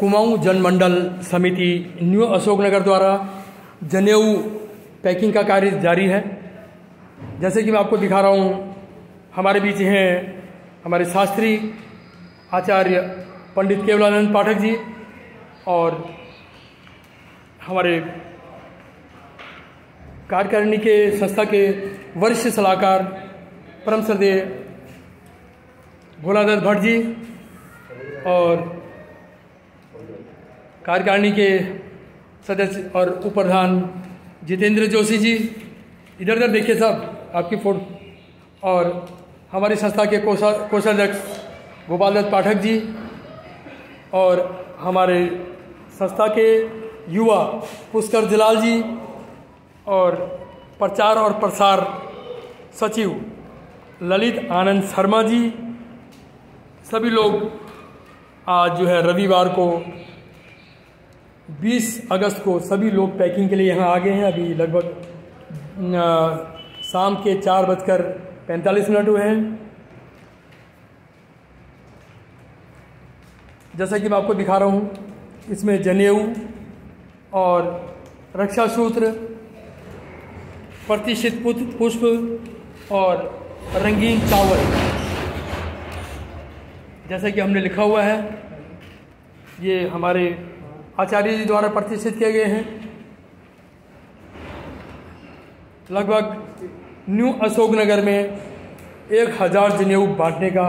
कुमाऊं जनमंडल समिति न्यू अशोकनगर द्वारा जनेऊ पैकिंग का कार्य जारी है। जैसे कि मैं आपको दिखा रहा हूँ, हमारे बीच हैं हमारे शास्त्री आचार्य पंडित केवलानंद पाठक जी और हमारे कार्यकारिणी के संस्था के वरिष्ठ सलाहकार परम श्रद्धेय भोलादत्त भट्ट जी और कार्यकारिणी के सदस्य और उप प्रधान जितेंद्र जोशी जी इधर उधर देखिए साहब आपकी फ़ोटो। और हमारी संस्था के कोषा, कोषाध्यक्ष गोपाल दत्त पाठक जी और हमारे संस्था के युवा पुष्कर जलाल जी और प्रचार और प्रसार सचिव ललित आनंद शर्मा जी, सभी लोग आज जो है रविवार को 20 अगस्त को सभी लोग पैकिंग के लिए यहाँ आ गए हैं। अभी लगभग शाम के चार बजकर पैंतालीस मिनट हुए हैं। जैसा कि मैं आपको दिखा रहा हूँ, इसमें जनेऊ और रक्षा सूत्र प्रतिष्ठित पुष्प और रंगीन चावल। जैसा कि हमने लिखा हुआ है, ये हमारे आचार्य जी द्वारा प्रतिष्ठित किए गए हैं। लगभग न्यू अशोकनगर में एक हज़ार जनेऊ बांटने का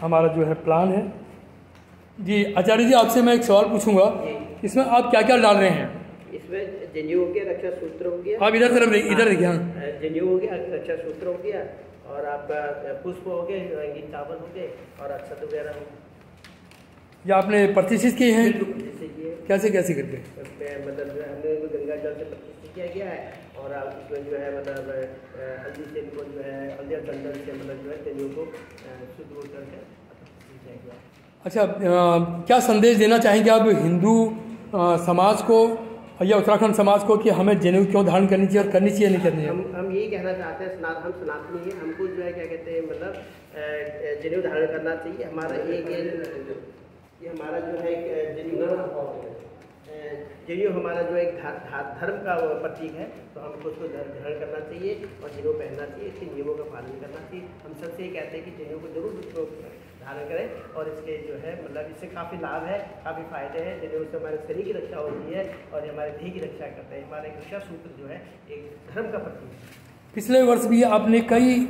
हमारा जो है प्लान है। जी आचार्य जी आपसे मैं एक सवाल पूछूँगा। इसमें आप क्या क्या डाल रहे हैं? इसमें जनेऊ हो गया रक्षा सूत्र हो गया आप इधर तरफ़ इधर देखिए हाँ। जनेऊ हो गया रक्षा सूत्र हो गया और आपका पुष्प हो गए रंगीन चावल हो गए और अक्षत वगैरह हो ये आपने प्रतिष्ठित किए हैं? कैसे कैसे करके मतलब हमने गंगा जल से किया गया है और आप इसमें जो है मतलब हल्दी से जो है हल्दी और चंदन से मतलब जो है जनेऊ को शुद्ध अच्छा क्या संदेश देना चाहेंगे आप हिंदू समाज को या उत्तराखंड समाज को कि हमें जनेऊ क्यों धारण करनी चाहिए और करनी चाहिए नहीं करनी हम हम यही कहना चाहते हैं सनात हम सनातनी है हमको जो है क्या कहते हैं मतलब जनेऊ धारण करना चाहिए। हमारा एक ये ये हमारा जो है एक जनेऊ जनेऊ हमारा जो एक धा- धा- धर्म का प्रतीक है तो हमको उसको धारण करना चाहिए और जनेऊ पहनना चाहिए इसके नियमों का पालन करना चाहिए। हम सबसे ये कहते हैं कि जनेऊ को ज़रूर उसको धारण करें और इसके जो है मतलब इससे काफ़ी लाभ है काफ़ी फ़ायदे हैं। जनेऊ से हमारे शरीर की रक्षा होती है और ये हमारे देह की रक्षा करते हैं। हमारे रक्षा सूत्र जो है एक धर्म का प्रतीक है। पिछले वर्ष भी आपने कई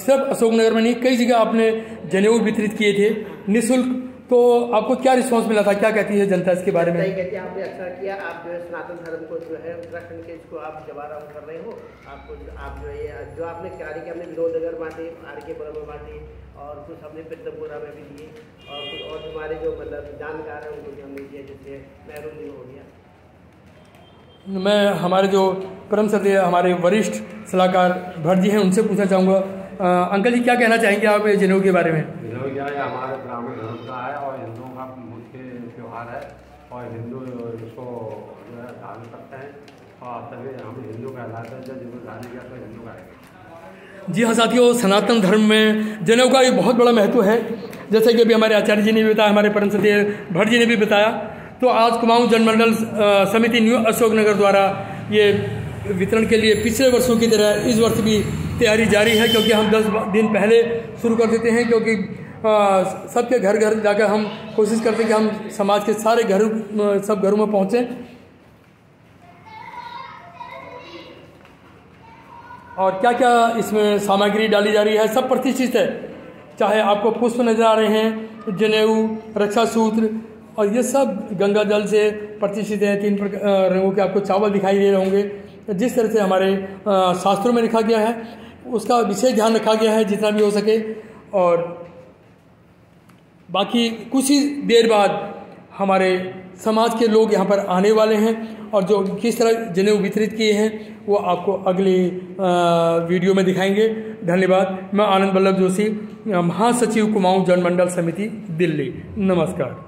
सिर्फ़ अशोकनगर में नहीं कई जगह आपने जनेऊ वितरित किए थे। निशुल्क तो आपको क्या रिस्पांस मिला था? क्या कहती है जनता इसके बारे में? कहते हैं आपने अच्छा किया। आप जो है सनातन धर्म को जो है उत्तराखंड के इसको आप जवारा कर रहे हो आपको आप जो है जो आपने कार्य किया हमने विनोद नगर बांटे आर के में बांटे और कुछ हमने पितमपुरा में भी दिए और कुछ और हमारे जो मतलब जानकार हैं उनको भी हमने दिए जैसे महरून हो गया। मैं हमारे जो परम श्रद्धेय हमारे वरिष्ठ सलाहकार भट्ट जी हैं उनसे पूछना चाहूँगा अंकल जी क्या कहना चाहेंगे आप जनेऊ के बारे में? जनेऊ क्या है हमारे ब्राह्मण धर्म का है और हिंदुओं का मुख्य त्यौहार है और हिंदू इसको जो है धारण करते हैं और तभी हम हिंदू कहलाते हैं जब जिनको धारण किया तो हिंदू जी हाँ साथियों सनातन धर्म में जनेऊ का एक बहुत बड़ा महत्व है। जैसे कि अभी हमारे आचार्य जी ने भी बताया हमारे परम श्रद्धेय भट्ट जी ने भी बताया तो आज कुमाऊं जनमंडल समिति न्यू अशोकनगर द्वारा ये वितरण के लिए पिछले वर्षों की तरह इस वर्ष भी तैयारी जारी है, क्योंकि हम 10 दिन पहले शुरू कर देते हैं, क्योंकि सबके घर घर जाकर हम कोशिश करते हैं कि हम समाज के सारे घर, सब घरों में पहुँचें। और क्या क्या इसमें सामग्री डाली जा रही है, सब प्रतिष्ठित है। चाहे आपको पुष्प नज़र आ रहे हैं, जनेऊ रक्षा सूत्र और ये सब गंगा जल से प्रतिष्ठित है। तीन रंगों के आपको चावल दिखाई दे रहे होंगे। जिस तरह से हमारे शास्त्रों में लिखा गया है उसका विशेष ध्यान रखा गया है जितना भी हो सके। और बाकी कुछ ही देर बाद हमारे समाज के लोग यहाँ पर आने वाले हैं और जो किस तरह जनेऊ वितरित किए हैं, वो आपको अगली वीडियो में दिखाएँगे। धन्यवाद। मैं आनंद वल्लभ जोशी महासचिव कुमाऊं जनमंडल समिति, दिल्ली। नमस्कार।